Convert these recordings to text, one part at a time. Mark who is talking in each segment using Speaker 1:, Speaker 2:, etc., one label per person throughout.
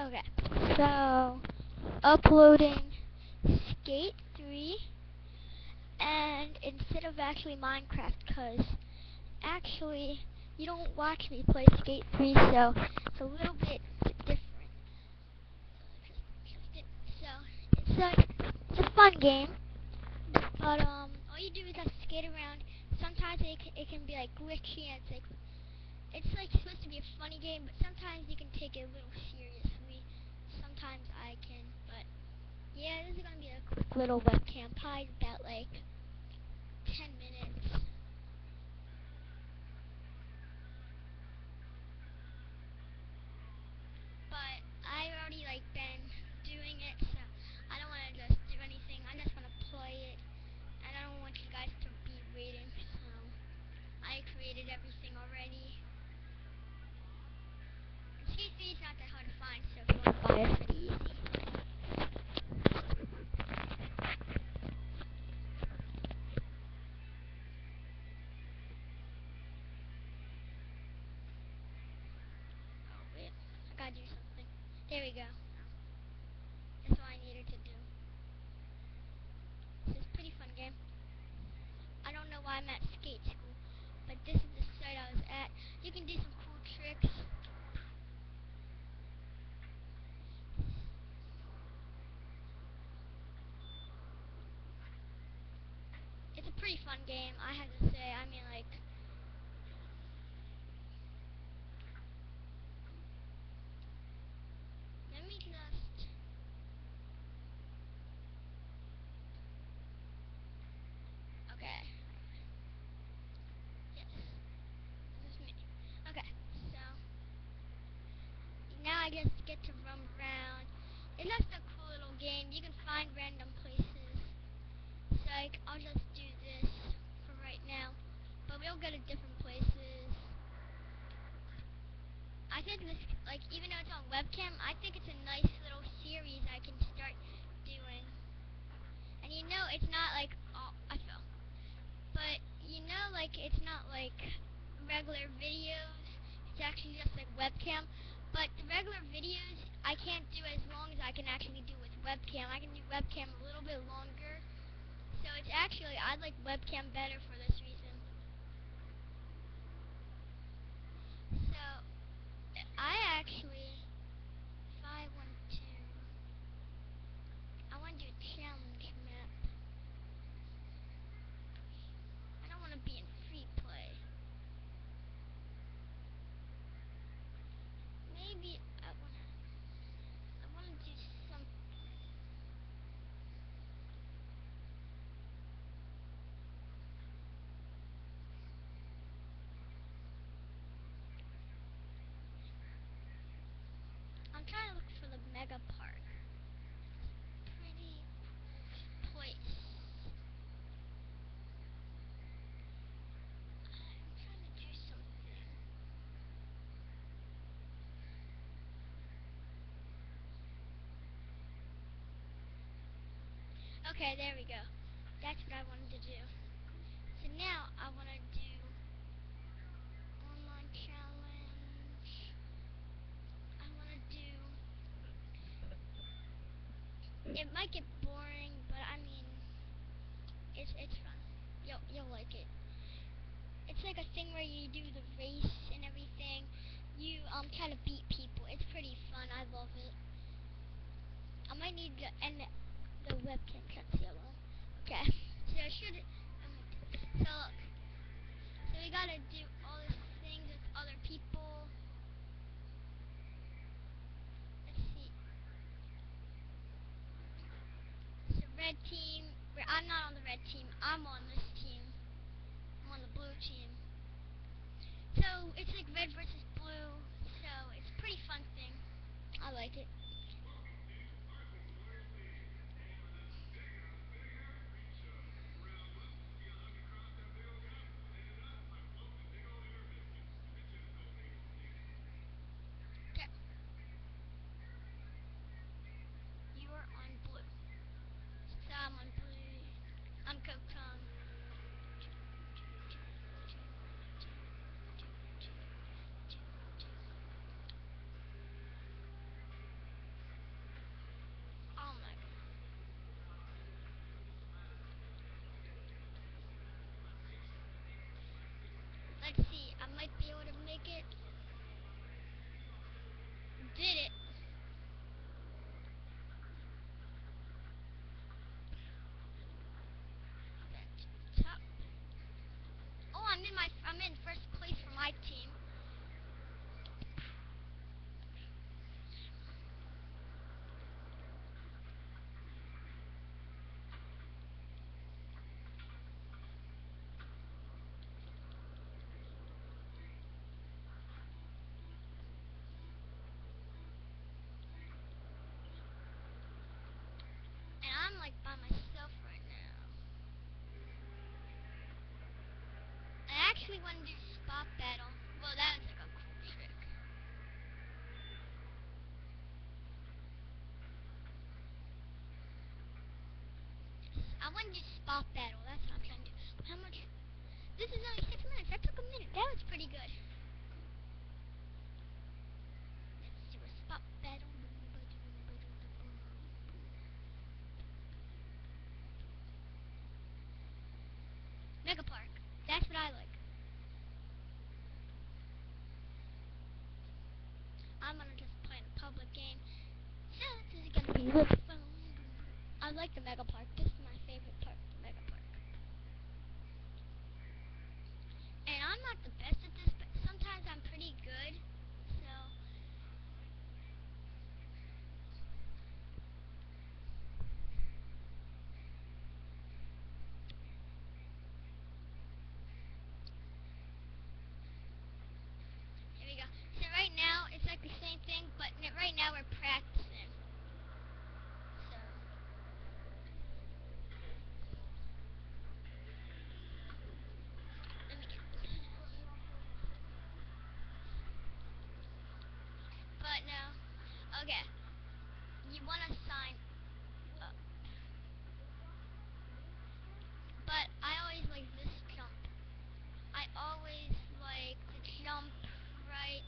Speaker 1: Okay, so uploading Skate 3, and instead of actually Minecraft, because actually you don't watch me play Skate 3, so it's a little bit different. So it's a it's a fun game, but um all you do is just skate around. Sometimes it it can be like glitchy and it's like it's like supposed to be a funny game, but sometimes you can take it a little seriously. Sometimes I can, but yeah, this is gonna be a quick little webcam, probably about like ten minutes. But I already like been doing it, so I don't want to just do anything. I just want to play it, and I don't want you guys to be waiting. So I created everything already. CC is not that hard to find, so if you want to buy it, it's pretty easy. Oh wait, I gotta do something. There we go. That's all I needed to do. This is a pretty fun game. I don't know why I'm at skate school, but this is the site I was at. You can do some cool tricks. It's a pretty fun game, I have to say. I mean, like, let me just. Okay. Yes. This is me. Okay, so now I just get to roam around. It's just a cool little game. You can find random places. So like, I'll just do this for right now. But we'll go to different places. I think this, like, even though it's on webcam, I think it's a nice little series I can start doing. And you know, it's not like, all, I fell. But, you know, like, it's not like regular videos. It's actually just like webcam. But the regular videos, I can't do as long as I can actually do with webcam. I can do webcam a little bit longer. So it's actually, I like webcam better for this reason. So, I actually, if I want to, I want to do a challenge map. I don't want to be in free play. Maybe I want to, I want to do some. I'm trying to look for the mega park. Pretty place. I'm trying to do something. Okay, there we go. That's what I wanted to do. So now I want to do online challenge. I want to do. It might get boring, but I mean, it's it's fun. You'll you'll like it. It's like a thing where you do the race and everything. You um try to beat people. It's pretty fun. I love it. I might need to end the, the webcam can't see alone. Okay. So I should. Um, so. So we gotta do all these things with other people. Let's see. So red team. I'm not on the red team. I'm on this team. I'm on the blue team. So it's like red versus blue. So it's pretty fun thing. I like it. Actually want to spot battle. Well, that was like a cool trick. I want to spot battle. That's what I'm trying to do. How much? This is only six minutes. That took a minute. That was pretty good. Let's do a spot battle. Mega Park. That's what I like. I'm gonna just play in a public game. So this is gonna be with fun. I like the Mega Park. This is my favorite park, the Mega Park. And I'm not the best at this, but sometimes I'm pretty good. So here we go. So right now it's like the same thing, but n- right now we're practicing. So. Let me get But no. Okay. You want to sign up. But I always like this jump. I always like the jump right.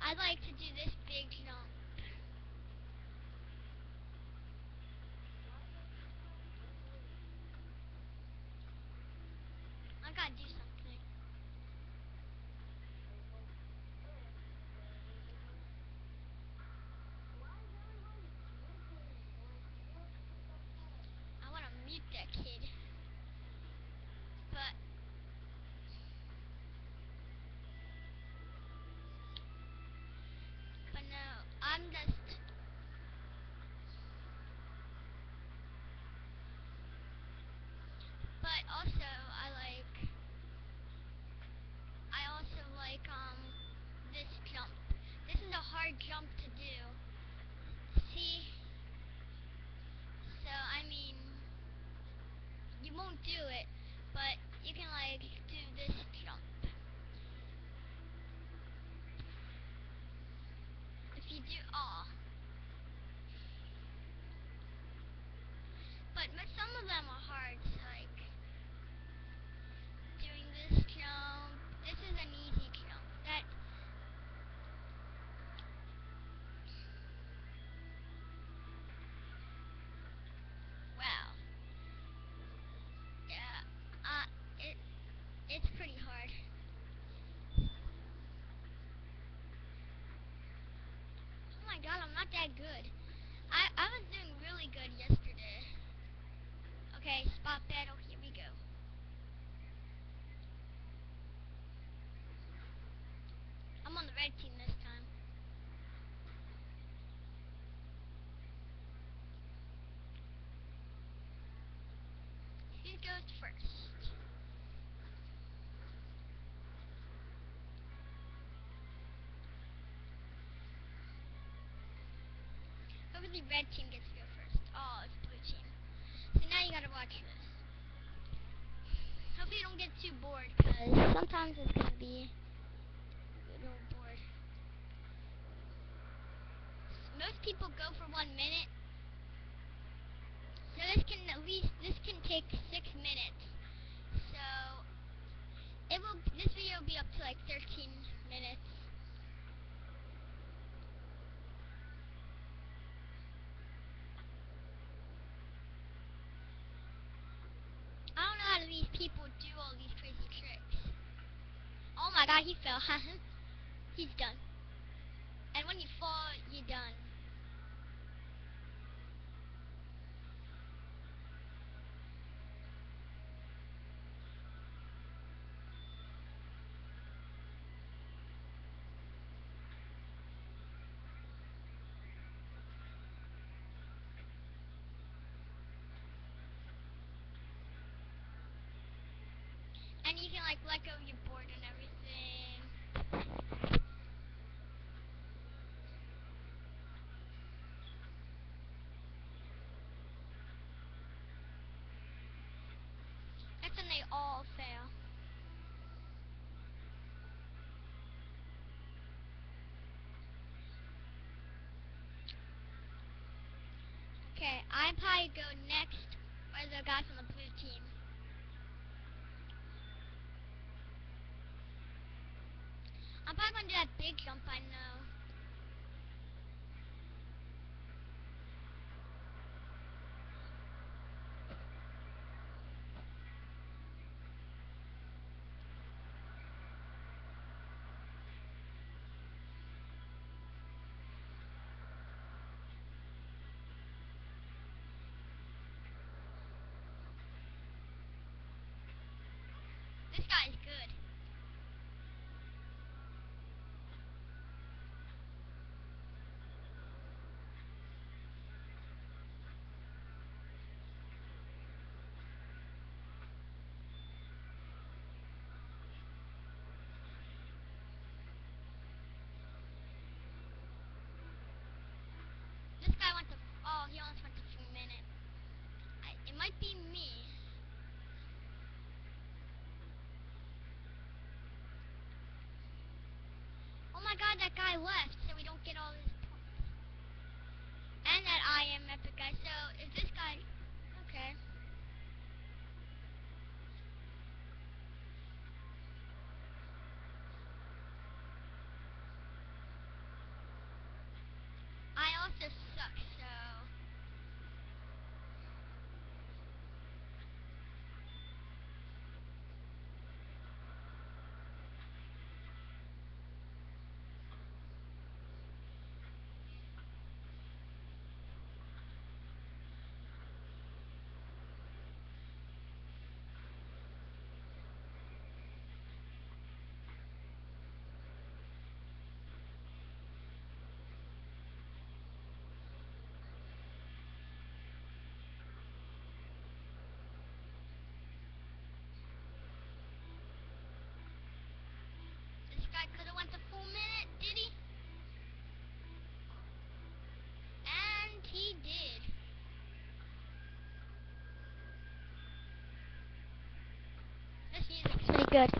Speaker 1: I like to do this big jump. I gotta do something. I wanna mute that kid. But but no, I'm just but also I like I also like um this jump. This is a hard jump to do. See? So I mean you won't do it, but you can like do this jump. If you do aw. But some of them are not that good. I I was doing really good yesterday. Okay, spot battle, here we go. I'm on the red team this time. Who goes first? Hopefully red team gets to go first. Oh, it's blue team. So now you gotta watch this. Hope you don't get too bored, because sometimes it's gonna be a little bored. Most people go for one minute. So this can at least, this can take six minutes. So, it will, this video will be up to like 13 minutes. I don't know how these people do all these crazy tricks. Oh my god, he fell. He's done. And when you fall, you're done. let go your board and everything. That's when they all fail. Okay, I probably go next, or the guy from the blue team. I'm probably going to do that big jump I know. This guy's good. might be me. good.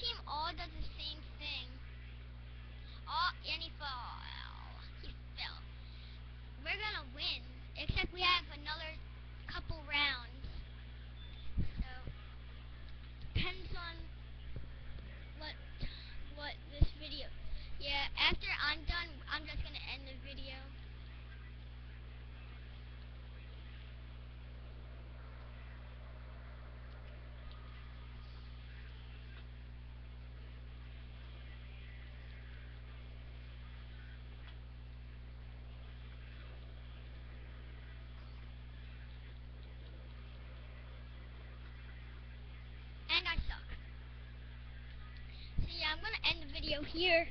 Speaker 1: team all does the same thing. All, and he fell. He fell. We're gonna win. Except we have another couple rounds. video here.